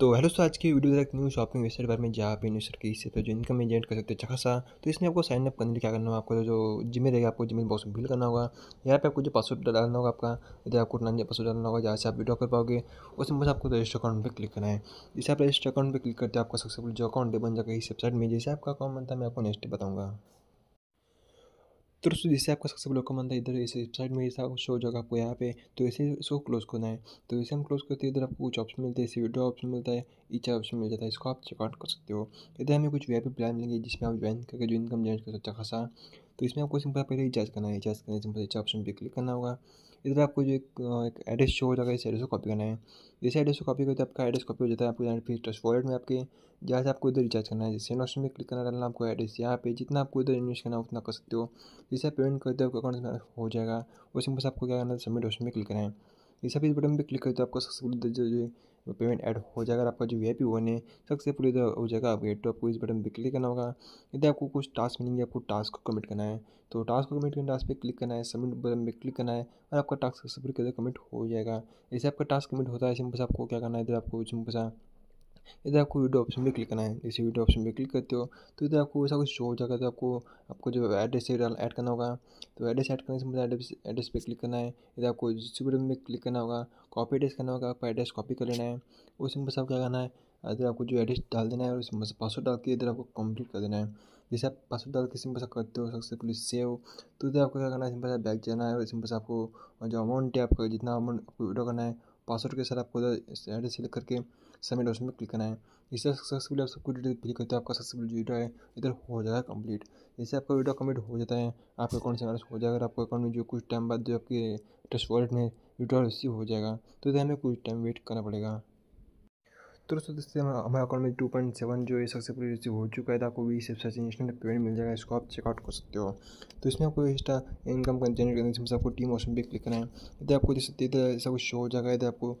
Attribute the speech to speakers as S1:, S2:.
S1: तो हेलो दोस्तों, आज की वीडियो एक न्यू शॉपिंग वेबसाइट बारे में जहाँ पे इन्वेस्टर के हिस्से पर जो इनकम जनरेट कर सकते हैं अच्छा खासा तो इसमें आपको साइन अप करने के क्या करना होगा, आपको जो जिम्मे रहेगा, आपको जिम्मे बॉक्स में फिल करना होगा। यहाँ पे आपको जो पासवर्ड डालना होगा आपका, इधर आपको नानी पासवर्ड डालना होगा, जहाँ से आप विड्रॉ कर पाओगे। उसमें बस आपको रजिस्टर अकाउंट पर क्लिक करना है। जैसे आप रजिस्टर अकाउंट पर क्लिक करते हैं, आपका सक्सेसफुल जो अकाउंट बन जाएगा इस वेबसाइट में, जैसे आपका अकाउंट बनता है, मैं आपको नेक्स्ट बताऊँगा। तो दोस्तों जैसे आपका सबसे पहले कमान था इधर इस वेबसाइट में ऐसा शो जाएगा आपको यहाँ पे तो ऐसे इसको क्लोज करना है तो इसे हम क्लोज करते हैं इधर आपको कुछ ऑप्शन मिलते हैं विड्रॉ ऑप्शन मिलता है ईचा ऑप्शन मिल जाता है इसको आप चेकआउट कर सकते हो इधर हमें कुछ वी प्लान मिलेंगे जिसमें आप ज्वाइन करके जो इनकम जनरेट कर सकते हैं खासा तो इसमें आपको सिंपल पहले रिचार्ज करना है रिचार्ज करने सिंपल रिचार्ज ऑप्शन पर क्लिक करना होगा। इधर आपको जो एक एड्रेस शो हो जाएगा, इस एड्रेस को कॉपी करना है। जैसे एड्रेस को कॉपी करते आपका एड्रेस कॉपी हो जाता है, आपको फिर ट्रस्ट वॉलेट में आपके। जहाँ से आपको इधर रिचार्ज करना है, जैसे ऑप्शन में क्लिक करना, डालना आपको एड्रेस यहाँ पे। जितना आपको इधर इन्वेस्ट करना उतना कर सकते हो। जैसे आप पेमेंट करते हो अकाउंट में हो जाएगा। वो सिंपल आपको क्या करना है सबमिट ऑप्शन में क्लिक करना है। जैसे आप इस बटन पर क्लिक करते हो आपको सक्सेसफुल जो पेमेंट ऐड हो जाएगा आपका जो वी आई पी वन है सक्सेसफुल इधर हो जाएगा अपडेट तो आपको इस बटन पर क्लिक करना होगा। इधर आपको कुछ टास्क मिलेंगे, आपको टास्क को कमिट करना है तो टास्क को कमिट करना टास्क पे क्लिक करना है, सबमिट बटन पर क्लिक करना है और आपका टास्क सक्सेसफुल कमिट हो जाएगा। जैसे आपका टास्क कमिट होता है, सिंपल आपको क्या करना है, इधर आपको सिंपल इधर आपको वीडियो ऑप्शन पे क्लिक करना है। जैसे वीडियो ऑप्शन पे क्लिक करते हो तो इधर आपको ऐसा कुछ शो हो जाएगा। तो आपको आपको जो एड्रेस है ऐड करना होगा। तो एड्रेस ऐड करने से मुझे एड्रेस एड्रेस पे क्लिक करना है। इधर आपको जिस वीडियो में क्लिक करना होगा। कॉपी एड्रेस करना होगा। आपका एड्रेस कॉपी कर लेना है। उस सिंपल आप क्या करना है? इधर आपको जो एड्रेस डाल देना है और उसमें पासवर्ड डाल के इधर आपको कंप्लीट कर देना है। जैसे आप पासवर्ड डाल के सिंपल सा करते हो पुलिस सेव तो इधर आपको क्या करना है? सिंपल सा बैक जाना है। और सिंपल सा आपको जो अमाउंट है, आपका जितना अमाउंट आपको विड्रॉ करना है पासवर्ड के साथ आपको एड्रेस सिलेक्ट करके सबमिट ऑप्शन में क्लिक करना है। इससे सक्सेसफुली आप सबको डिटेल फिल करते हो, आपका सक्सेसफुल वीडियो है, इधर हो जाएगा कंप्लीट जैसे आपका वीडियो कंप्लीट हो जाता है, आपके अकाउंट से मैनेज हो जाएगा आपके अकाउंट में जो कुछ टाइम बाद जो आपके ट्रस्ट वॉलेट में विड्रॉ रिसीव हो जाएगा तो इधर हमें कुछ टाइम वेट करना पड़ेगा। तो दोस्तों हमारे अकाउंट में टू पॉइंट सेवन जो है सक्सेसफुली रिसीव हो चुका है तो आपको भी सर्च इंस्टेंट पेमेंट मिल जाएगा, इसको आप चेकआउट कर सकते हो। तो इसमें आपको एक्स्ट्रा इनकम जनरेट करने से आपको टीम ऑप्शन पे क्लिक करना है। यदि आपको जैसे ऐसा कुछ शो हो जाएगा, इधर आपको